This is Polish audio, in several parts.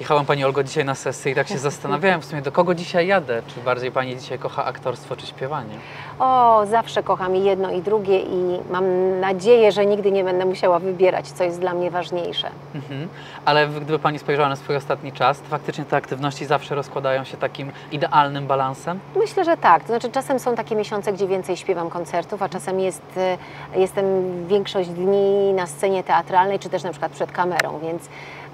Jechałam Pani Olgo dzisiaj na sesję i tak się zastanawiałem w sumie, do kogo dzisiaj jadę. Czy bardziej Pani dzisiaj kocha aktorstwo czy śpiewanie? O, zawsze kocham i jedno i drugie i mam nadzieję, że nigdy nie będę musiała wybierać, co jest dla mnie ważniejsze. Mhm. Ale gdyby Pani spojrzała na swój ostatni czas, to faktycznie te aktywności zawsze rozkładają się takim idealnym balansem? Myślę, że tak. To znaczy czasem są takie miesiące, gdzie więcej śpiewam koncertów, a czasem jest, e, jestem większość dni na scenie teatralnej, czy też na przykład przed kamerą, więc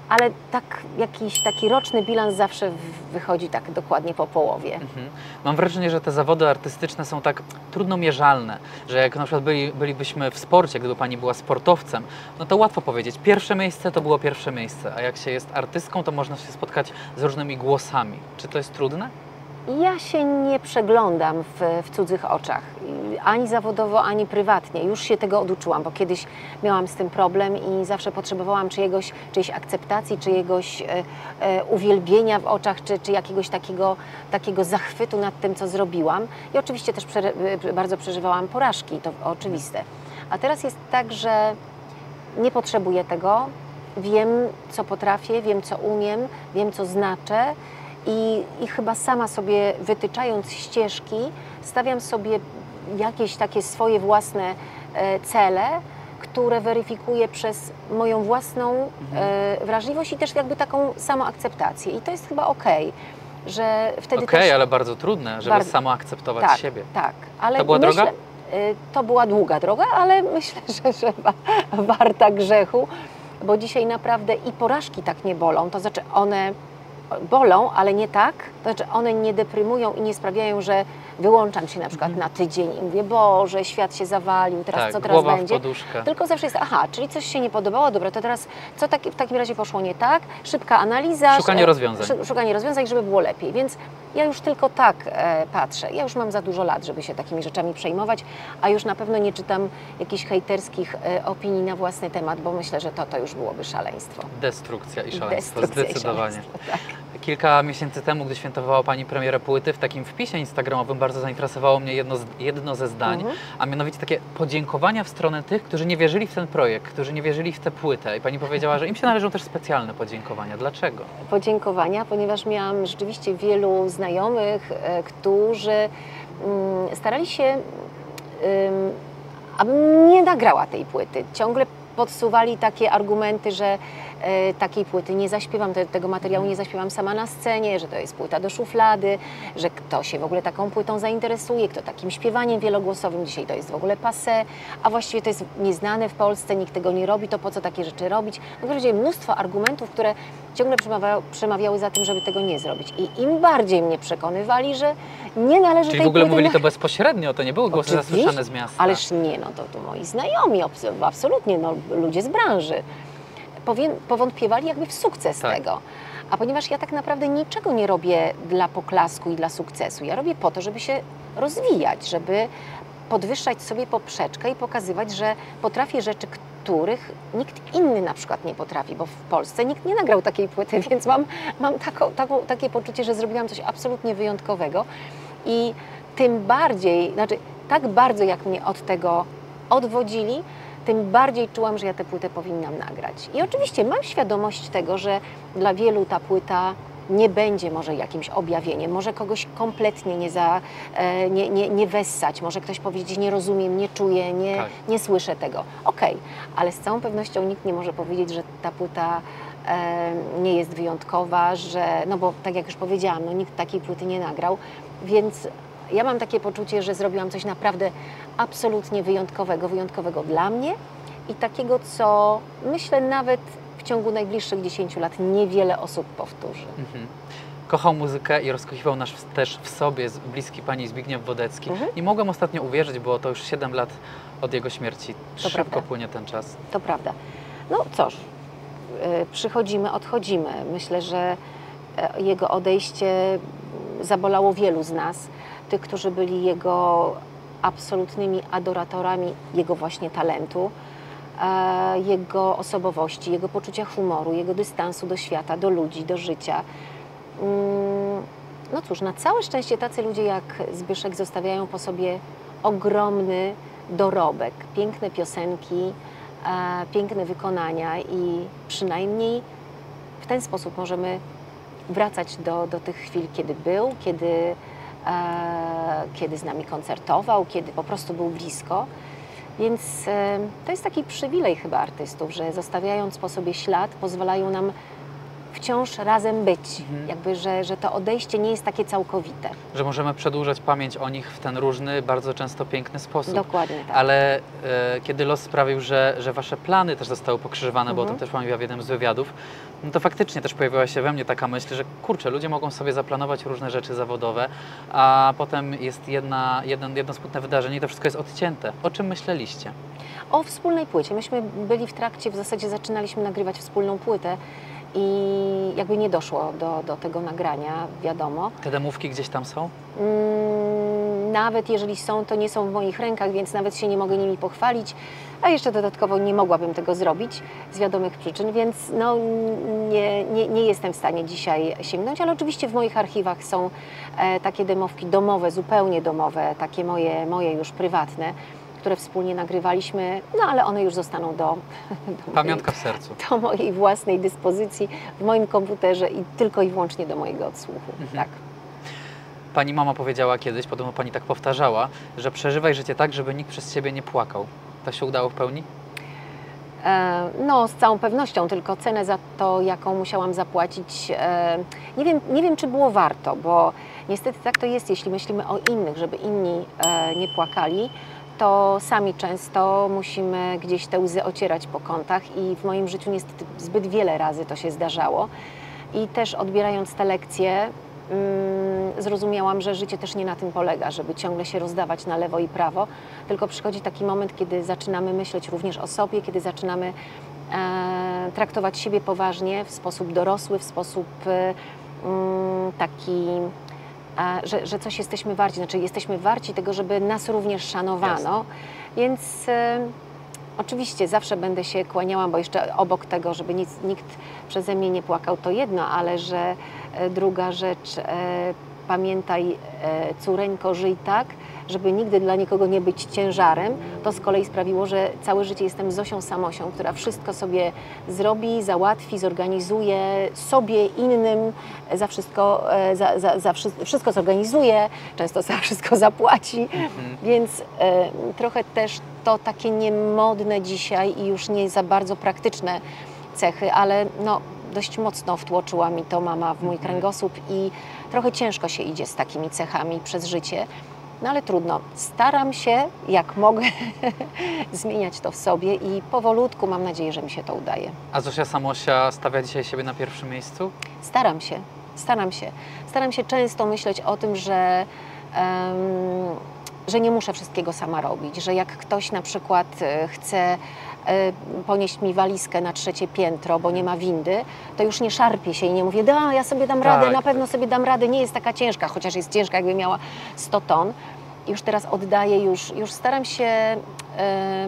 ale tak jakiś taki roczny bilans zawsze wychodzi tak dokładnie po połowie. Mhm. Mam wrażenie, że te zawody artystyczne są tak trudno mierzalne, że jak na przykład byli, bylibyśmy w sporcie, gdyby Pani była sportowcem, no to łatwo powiedzieć, pierwsze miejsce to było pierwsze miejsce, a jak się jest artystką, to można się spotkać z różnymi głosami. Czy to jest trudne? Ja się nie przeglądam w, w cudzych oczach, ani zawodowo, ani prywatnie. Już się tego oduczyłam, bo kiedyś miałam z tym problem i zawsze potrzebowałam czyjegoś, czyjejś akceptacji, czyjegoś e, e, uwielbienia w oczach, czy, czy jakiegoś takiego, takiego zachwytu nad tym, co zrobiłam. I oczywiście też prze, e, bardzo przeżywałam porażki, to oczywiste. A teraz jest tak, że nie potrzebuję tego. Wiem, co potrafię, wiem, co umiem, wiem, co znaczę i, i chyba sama sobie wytyczając ścieżki, stawiam sobie jakieś takie swoje własne e, cele, które weryfikuję przez moją własną e, wrażliwość i też jakby taką samoakceptację. I to jest chyba okej, że wtedy Okej, też... ale bardzo trudne, żeby Bardzo- samo akceptować tak, siebie. Tak, ale To była myślę, droga? y, To była długa droga, ale myślę, że, że wa- warta grzechu, bo dzisiaj naprawdę i porażki tak nie bolą, to znaczy one bolą, ale nie tak, to znaczy one nie deprymują i nie sprawiają, że wyłączam się na przykład na tydzień i mówię, Boże, świat się zawalił, teraz tak, co teraz będzie? Tylko zawsze jest, aha, czyli coś się nie podobało, dobra, to teraz co tak, w takim razie poszło nie tak? Szybka analiza. Szukanie sz- rozwiązań. sz- Szukanie rozwiązań, żeby było lepiej. Więc ja już tylko tak e, patrzę. Ja już mam za dużo lat, żeby się takimi rzeczami przejmować, a już na pewno nie czytam jakichś hejterskich e, opinii na własny temat, bo myślę, że to, to już byłoby szaleństwo. Destrukcja i szaleństwo, Destrukcja i zdecydowanie. szaleństwo, tak. Kilka miesięcy temu, gdy świętowała Pani premierę płyty, w takim wpisie instagramowym bardzo zainteresowało mnie jedno, z, jedno ze zdań, Mhm. a mianowicie takie podziękowania w stronę tych, którzy nie wierzyli w ten projekt, którzy nie wierzyli w tę płytę. I Pani powiedziała, że im się należą też specjalne podziękowania. Dlaczego? podziękowania, ponieważ miałam rzeczywiście wielu znajomych, e, którzy mm, starali się, ym, abym nie nagrała tej płyty. Ciągle podsuwali takie argumenty, że e, takiej płyty nie zaśpiewam, te, tego materiału nie zaśpiewam sama na scenie, że to jest płyta do szuflady, że kto się w ogóle taką płytą zainteresuje, kto takim śpiewaniem wielogłosowym, dzisiaj to jest w ogóle passé, a właściwie to jest nieznane w Polsce, nikt tego nie robi, to po co takie rzeczy robić? No, mnóstwo argumentów, które ciągle przemawiały, przemawiały za tym, żeby tego nie zrobić. I im bardziej mnie przekonywali, że nie należy Czyli tej w ogóle mówili na- to bezpośrednio, to nie były głosy Oczywiście, zasłyszane z miasta. Ależ nie, no to, moi znajomi, abs- absolutnie, no, ludzie z branży. Powiem, powątpiewali jakby w sukces Tak. tego. A ponieważ ja tak naprawdę niczego nie robię dla poklasku i dla sukcesu, ja robię po to, żeby się rozwijać, żeby podwyższać sobie poprzeczkę i pokazywać, że potrafię rzeczy, których nikt inny na przykład nie potrafi, bo w Polsce nikt nie nagrał takiej płyty, więc mam, mam taką, taką, takie poczucie, że zrobiłam coś absolutnie wyjątkowego i tym bardziej, znaczy tak bardzo jak mnie od tego odwodzili, tym bardziej czułam, że ja tę płytę powinnam nagrać. I oczywiście mam świadomość tego, że dla wielu ta płyta nie będzie może jakimś objawieniem, może kogoś kompletnie nie, za, e, nie, nie, nie wessać, może ktoś powiedzieć nie rozumiem, nie czuję, nie, Tak. nie słyszę tego. Okej, ale z całą pewnością nikt nie może powiedzieć, że ta płyta e, nie jest wyjątkowa, że, no bo tak jak już powiedziałam, no nikt takiej płyty nie nagrał, więc ja mam takie poczucie, że zrobiłam coś naprawdę absolutnie wyjątkowego, wyjątkowego dla mnie i takiego, co myślę nawet ciągu najbliższych 10 lat niewiele osób powtórzy. Mhm. Kochał muzykę i rozkochiwał nas w- też w sobie bliski pani Zbigniew Wodecki. Mhm. Nie mogłem ostatnio uwierzyć, było to już 7 lat od jego śmierci. To Szybko prawda. płynie ten czas. To prawda. No cóż, y, przychodzimy, odchodzimy. Myślę, że e, jego odejście zabolało wielu z nas, tych, którzy byli jego absolutnymi adoratorami jego właśnie talentu, jego osobowości, jego poczucia humoru, jego dystansu do świata, do ludzi, do życia. Mm, No cóż, na całe szczęście tacy ludzie jak Zbyszek zostawiają po sobie ogromny dorobek, piękne piosenki, e, piękne wykonania i przynajmniej w ten sposób możemy wracać do, do tych chwil, kiedy był, kiedy, e, kiedy z nami koncertował, kiedy po prostu był blisko. Więc to jest taki przywilej chyba artystów, że zostawiając po sobie ślad, pozwalają nam wciąż razem być. Mhm. Jakby, że, że to odejście nie jest takie całkowite. Że możemy przedłużać pamięć o nich w ten różny, bardzo często piękny sposób. Dokładnie tak. Ale e, kiedy los sprawił, że, że wasze plany też zostały pokrzyżowane, bo o tym Mhm. też Pani mówiła w jednym z wywiadów, no to faktycznie też pojawiła się we mnie taka myśl, że kurczę, ludzie mogą sobie zaplanować różne rzeczy zawodowe, a potem jest jedna, jeden, jedno smutne wydarzenie i to wszystko jest odcięte. O czym myśleliście? O wspólnej płycie. Myśmy byli w trakcie, w zasadzie zaczynaliśmy nagrywać wspólną płytę i jakby nie doszło do, do tego nagrania, wiadomo. Te demówki gdzieś tam są? Mm, Nawet jeżeli są, to nie są w moich rękach, więc nawet się nie mogę nimi pochwalić, a jeszcze dodatkowo nie mogłabym tego zrobić z wiadomych przyczyn, więc no, nie, nie, nie jestem w stanie dzisiaj sięgnąć, ale oczywiście w moich archiwach są e, takie demowki domowe, zupełnie domowe, takie moje, moje już prywatne, które wspólnie nagrywaliśmy, no ale one już zostaną do, do mojej Pamiątka w sercu. do mojej własnej dyspozycji w moim komputerze i tylko i wyłącznie do mojego odsłuchu. Mhm. Tak. Pani mama powiedziała kiedyś, podobno Pani tak powtarzała, że przeżywaj życie tak, żeby nikt przez Ciebie nie płakał. To się udało w pełni? E, No, z całą pewnością, tylko cenę za to, jaką musiałam zapłacić, e, nie wiem, nie wiem, czy było warto, bo niestety tak to jest, jeśli myślimy o innych, żeby inni e, nie płakali, to sami często musimy gdzieś te łzy ocierać po kątach i w moim życiu niestety zbyt wiele razy to się zdarzało. I też odbierając te lekcje, mm, zrozumiałam, że życie też nie na tym polega, żeby ciągle się rozdawać na lewo i prawo, tylko przychodzi taki moment, kiedy zaczynamy myśleć również o sobie, kiedy zaczynamy e, traktować siebie poważnie, w sposób dorosły, w sposób e, mm, taki, że, że coś jesteśmy warci, znaczy jesteśmy warci tego, żeby nas również szanowano, więc e, oczywiście zawsze będę się kłaniała, bo jeszcze obok tego, żeby nic, nikt przeze mnie nie płakał, to jedno, ale że e, druga rzecz, e, pamiętaj e, córeńko, żyj tak, żeby nigdy dla nikogo nie być ciężarem, to z kolei sprawiło, że całe życie jestem Zosią Samosią, która wszystko sobie zrobi, załatwi, zorganizuje sobie, innym, za wszystko, e, za, za, za wszy- wszystko zorganizuje, często za wszystko zapłaci, Mhm. więc e, trochę też to takie niemodne dzisiaj i już nie za bardzo praktyczne cechy, ale no, dość mocno wtłoczyła mi to mama w mój Mhm. kręgosłup i trochę ciężko się idzie z takimi cechami przez życie. No ale trudno. Staram się, jak mogę, zmieniać to w sobie i powolutku mam nadzieję, że mi się to udaje. A Zosia Samosia stawia dzisiaj siebie na pierwszym miejscu? Staram się, staram się. Staram się często myśleć o tym, że, em, że nie muszę wszystkiego sama robić, że jak ktoś na przykład e, chce e, ponieść mi walizkę na trzecie piętro, bo nie ma windy, to już nie szarpię się i nie mówię, da, ja sobie dam radę, Tak, na pewno tak. sobie dam radę, nie jest taka ciężka, chociaż jest ciężka, jakby miała 100 ton. Już teraz oddaję, już, już staram się, e,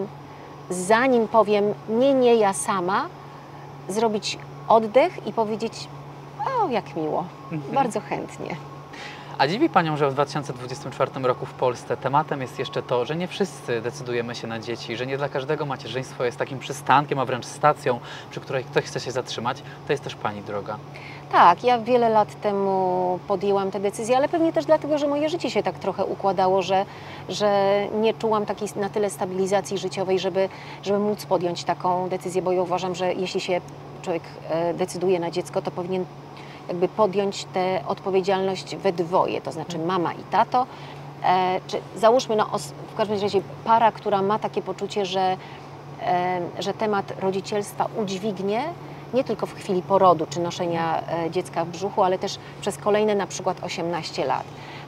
zanim powiem nie, nie, ja sama, zrobić oddech i powiedzieć, o, jak miło, Mhm. bardzo chętnie. A dziwi Panią, że w 2024 roku w Polsce tematem jest jeszcze to, że nie wszyscy decydujemy się na dzieci, że nie dla każdego macierzyństwo jest takim przystankiem, a wręcz stacją, przy której ktoś chce się zatrzymać. To jest też Pani droga. Tak, ja wiele lat temu podjęłam tę decyzję, ale pewnie też dlatego, że moje życie się tak trochę układało, że, że nie czułam takiej na tyle stabilizacji życiowej, żeby, żeby móc podjąć taką decyzję, bo ja uważam, że jeśli się człowiek e, decyduje na dziecko, to powinien jakby podjąć tę odpowiedzialność we dwoje, to znaczy mama i tato. E, czy załóżmy, no, os- w każdym razie para, która ma takie poczucie, że, e, że temat rodzicielstwa udźwignie, nie tylko w chwili porodu czy noszenia e, dziecka w brzuchu, ale też przez kolejne na przykład 18 lat.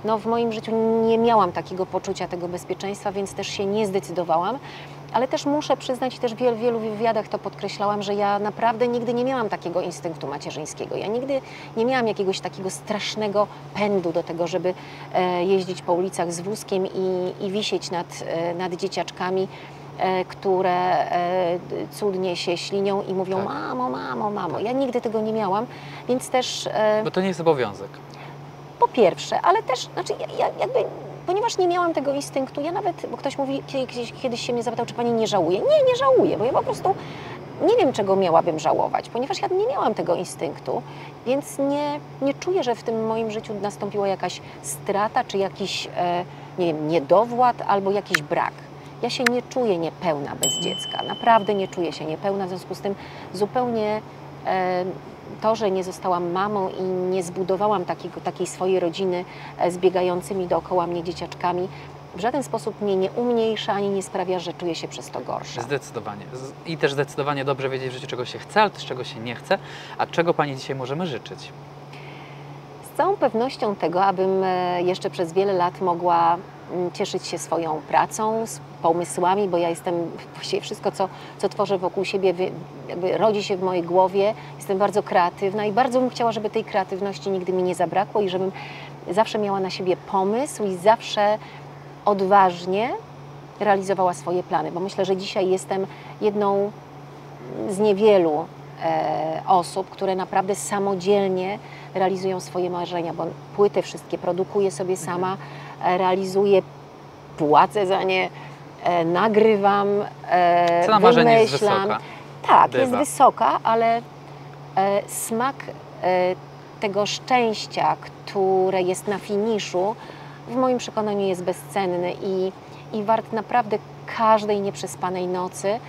No, w moim życiu nie miałam takiego poczucia tego bezpieczeństwa, więc też się nie zdecydowałam. Ale też muszę przyznać, też w wielu, wielu wywiadach to podkreślałam, że ja naprawdę nigdy nie miałam takiego instynktu macierzyńskiego. Ja nigdy nie miałam jakiegoś takiego strasznego pędu do tego, żeby e, jeździć po ulicach z wózkiem i, i wisieć nad, e, nad dzieciaczkami e, które cudnie się ślinią i mówią Tak. mamo, mamo, mamo. Ja nigdy tego nie miałam, więc też Bo to nie jest obowiązek. po pierwsze, ale też, znaczy ja, ja jakby, ponieważ nie miałam tego instynktu, ja nawet, bo ktoś mówi, kiedyś, się mnie zapytał, czy pani nie żałuje. Nie, nie żałuję, bo ja po prostu nie wiem, czego miałabym żałować, ponieważ ja nie miałam tego instynktu, więc nie, nie czuję, że w tym moim życiu nastąpiła jakaś strata, czy jakiś, e, nie wiem, niedowład albo jakiś brak. Ja się nie czuję niepełna bez dziecka, naprawdę nie czuję się niepełna, w związku z tym zupełnie e, to, że nie zostałam mamą i nie zbudowałam takiego, takiej swojej rodziny e, z biegającymi dookoła mnie dzieciaczkami, w żaden sposób mnie nie umniejsza ani nie sprawia, że czuję się przez to gorsza. Zdecydowanie. I też zdecydowanie dobrze wiedzieć w życiu, czego się chce, ale też czego się nie chce. A czego Pani dzisiaj możemy życzyć? Z całą pewnością tego, abym e, jeszcze przez wiele lat mogła mm, cieszyć się swoją pracą, pomysłami, bo ja jestem właściwie wszystko, co, co tworzę wokół siebie, jakby rodzi się w mojej głowie. Jestem bardzo kreatywna i bardzo bym chciała, żeby tej kreatywności nigdy mi nie zabrakło i żebym zawsze miała na siebie pomysł i zawsze odważnie realizowała swoje plany, bo myślę, że dzisiaj jestem jedną z niewielu e, osób, które naprawdę samodzielnie realizują swoje marzenia, bo płyty wszystkie produkuję sobie sama, e, realizuję, płacę za nie, e, nagrywam, e, Cena marzeń jest wymyślam. wysoka. Tak, Bywa. jest wysoka, ale e, smak e, tego szczęścia, które jest na finiszu, w moim przekonaniu jest bezcenny i, i wart naprawdę każdej nieprzespanej nocy.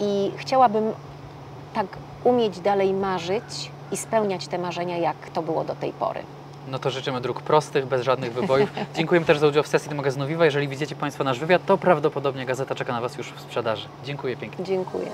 I chciałabym tak umieć dalej marzyć i spełniać te marzenia, jak to było do tej pory. No to życzymy dróg prostych, bez żadnych wybojów. Dziękujemy też za udział w sesji magazynu Viva. Jeżeli widzicie Państwo nasz wywiad, to prawdopodobnie gazeta czeka na Was już w sprzedaży. Dziękuję pięknie. Dziękuję.